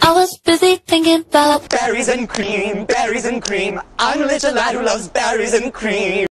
I was busy thinking about Berries and cream, berries and cream. I'm a little lad who loves berries and cream.